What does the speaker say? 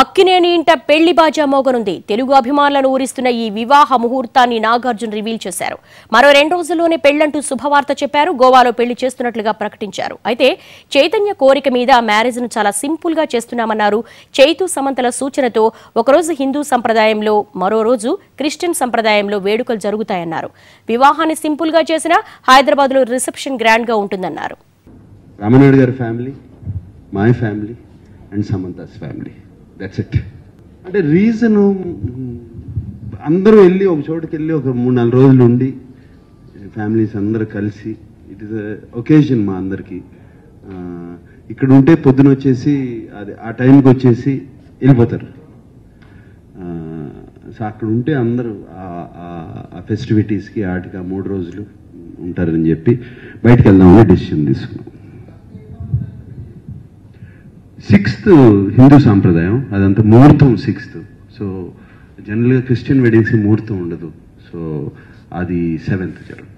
అక్కినేని ఇంట పెళ్ళి బాజా మోగనుంది. తెలుగు అభిమానులను ఊరిస్తున్న ఈ వివాహ ముహూర్తాన్ని నాగార్జున రివీల్ చేశారు. మరో రెండు రోజుల్లోనే పెళ్ళంటూ శుభవార్త చెప్పారు. గోవాలో పెళ్ళి చేస్తున్నట్లుగా ప్రకటించారు. అయితే చైతన్య కోరిక మీద మ్యారేజ్ను చాలా సింపుల్గా చేస్తున్నామన్నారు చైతు సమంతల సూచనతో ఒకరోజు హిందూ సంప్రదాయంలో మరో రోజు క్రిస్టియన్ సంప్రదాయంలో వేడుకలు జరుగుతాయన్నారు. వివాహాన్ని సింపుల్గా చేసినా హైదరాబాద్లో రిసెప్షన్ గ్రాండ్గా ఉంటుందన్నారు. రామనాయుడు గారి family my family and Samantha's family. That's it అంటే రీజను అందరూ వెళ్ళి ఒక చోటుకి వెళ్ళి ఒక మూడు నాలుగు రోజులు ఉండి ఫ్యామిలీస్ అందరూ కలిసి ఇట్ ఇస్ ఒకేజన్ మా అందరికి. ఇక్కడ ఉంటే పొద్దున వచ్చేసి అది ఆ టైంకి వచ్చేసి వెళ్ళిపోతారు. సో అక్కడ ఉంటే అందరూ ఆ- ఫెస్టివిటీస్కి ఆటికి ఆ మూడు రోజులు ఉంటారని చెప్పి బయటకు వెళ్దామని డెసిషన్ తీసుకున్నాం. సిక్స్త్ హిందూ సాంప్రదాయం అదంతా ముహూర్తం సిక్స్త్ సో జనరల్గా క్రిస్టియన్ వెడ్డింగ్స్ ముహూర్తం ఉండదు. సో అది సెవెంత్ జరుగుతుంది.